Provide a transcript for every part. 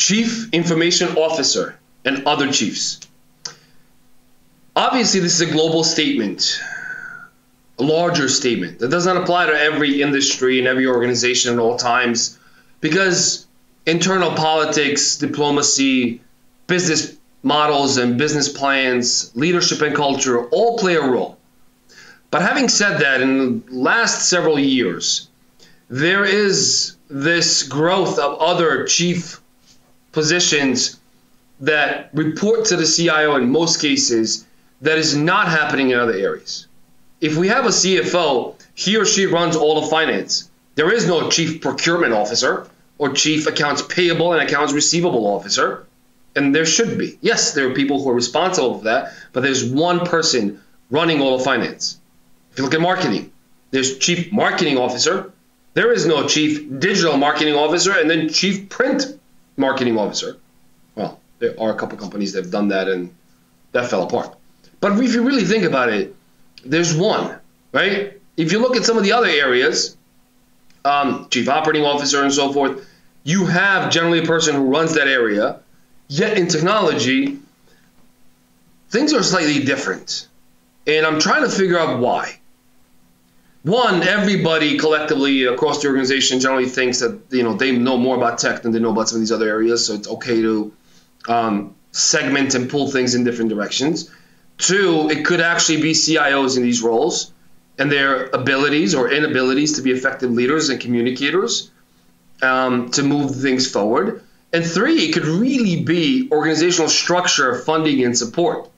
Chief Information Officer and other chiefs. Obviously, this is a global statement, a larger statement that does not apply to every industry and every organization at all times because internal politics, diplomacy, business models and business plans, leadership and culture all play a role. But having said that, in the last several years, there is this growth of other chief positions that report to the CIO in most cases that is not happening in other areas. If we have a CFO, he or she runs all the finance. There is no chief procurement officer or chief accounts payable and accounts receivable officer. And there should be. Yes, there are people who are responsible for that, but there's one person running all of finance. If you look at marketing, there's chief marketing officer. There is no chief digital marketing officer and then chief print marketing officer. Well, there are a couple companies that have done that and that fell apart. But if you really think about it, there's one, right? If you look at some of the other areas, um, chief operating officer and so forth, you have generally a person who runs that area. Yet in technology, things are slightly different. And I'm trying to figure out why. One, everybody collectively across the organization generally thinks that you know they know more about tech than they know about some of these other areas, so it's okay to um, segment and pull things in different directions. Two, it could actually be CIOs in these roles and their abilities or inabilities to be effective leaders and communicators um, to move things forward. And three, it could really be organizational structure, funding, and support.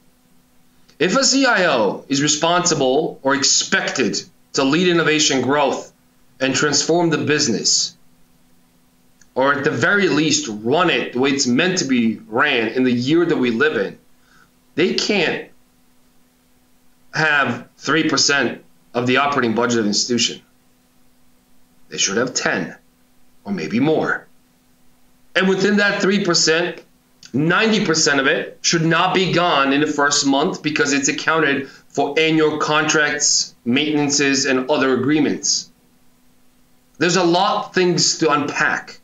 If a CIO is responsible or expected to lead innovation growth and transform the business, or at the very least run it the way it's meant to be ran in the year that we live in, they can't have 3% of the operating budget of an institution. They should have 10 or maybe more. And within that 3%, 90% of it should not be gone in the first month because it's accounted for annual contracts, maintenances, and other agreements. There's a lot of things to unpack.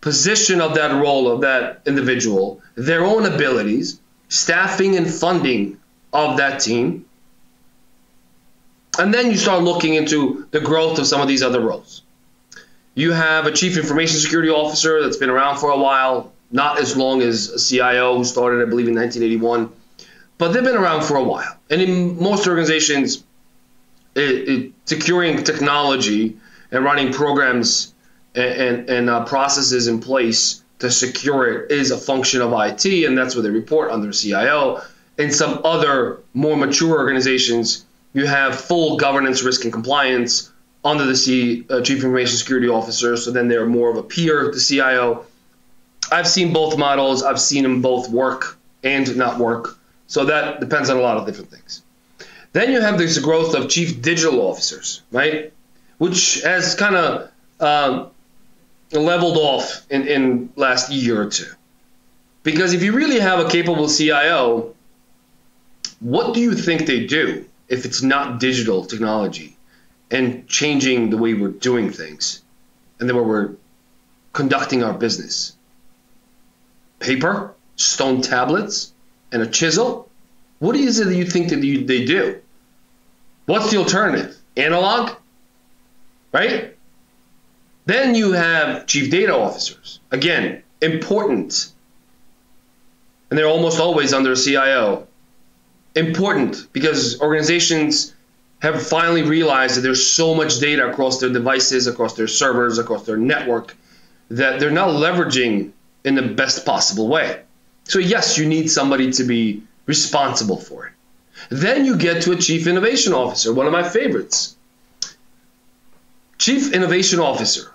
Position of that role of that individual, their own abilities, staffing and funding of that team. And then you start looking into the growth of some of these other roles. You have a chief information security officer that's been around for a while, not as long as CIO who started, I believe, in 1981, but they've been around for a while. And in most organizations, it, it, securing technology and running programs and, and, and uh, processes in place to secure it is a function of IT, and that's what they report under CIO. In some other more mature organizations, you have full governance, risk, and compliance under the C, uh, Chief Information Security Officer, so then they're more of a peer to CIO. I've seen both models. I've seen them both work and not work. So that depends on a lot of different things. Then you have this growth of chief digital officers, right? Which has kind of um, leveled off in, in last year or two. Because if you really have a capable CIO, what do you think they do if it's not digital technology? and changing the way we're doing things and the way we're conducting our business. Paper, stone tablets, and a chisel? What is it that you think that you, they do? What's the alternative? Analog? Right? Then you have chief data officers. Again, important. And they're almost always under a CIO. Important because organizations have finally realized that there's so much data across their devices, across their servers, across their network, that they're not leveraging in the best possible way. So, yes, you need somebody to be responsible for it. Then you get to a chief innovation officer, one of my favorites. Chief innovation officer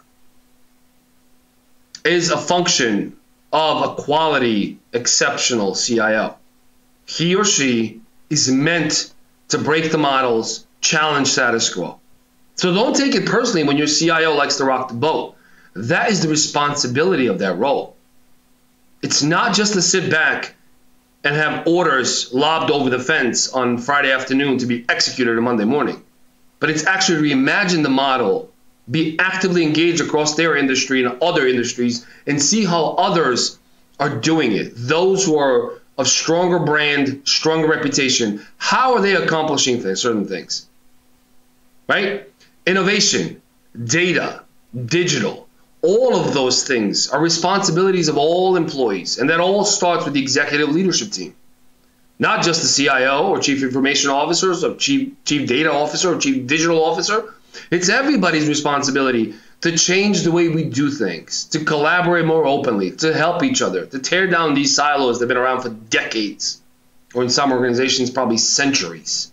is a function of a quality, exceptional CIO. He or she is meant to break the models challenge status quo. So don't take it personally when your CIO likes to rock the boat. That is the responsibility of that role. It's not just to sit back and have orders lobbed over the fence on Friday afternoon to be executed on Monday morning, but it's actually reimagine the model be actively engaged across their industry and other industries and see how others are doing it. Those who are of stronger brand, stronger reputation, how are they accomplishing things, certain things? Right? Innovation, data, digital, all of those things are responsibilities of all employees, and that all starts with the executive leadership team. Not just the CIO or chief information officers or chief chief data officer or chief digital officer. It's everybody's responsibility to change the way we do things, to collaborate more openly, to help each other, to tear down these silos that have been around for decades, or in some organizations, probably centuries.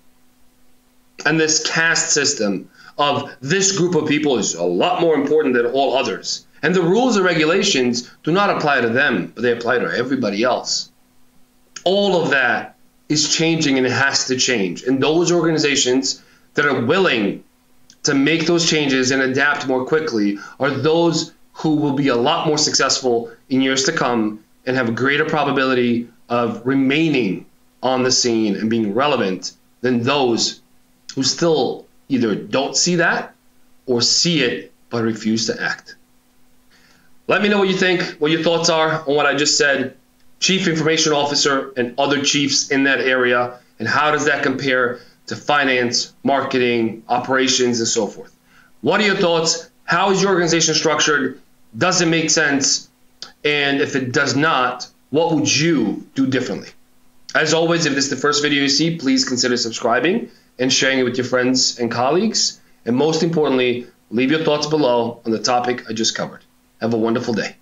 And this caste system of this group of people is a lot more important than all others. And the rules and regulations do not apply to them, but they apply to everybody else. All of that is changing and it has to change. And those organizations that are willing to make those changes and adapt more quickly are those who will be a lot more successful in years to come and have a greater probability of remaining on the scene and being relevant than those who still either don't see that or see it but refuse to act. Let me know what you think, what your thoughts are on what I just said. Chief Information Officer and other chiefs in that area, and how does that compare to finance, marketing, operations, and so forth. What are your thoughts? How is your organization structured? Does it make sense? And if it does not, what would you do differently? As always, if this is the first video you see, please consider subscribing and sharing it with your friends and colleagues. And most importantly, leave your thoughts below on the topic I just covered. Have a wonderful day.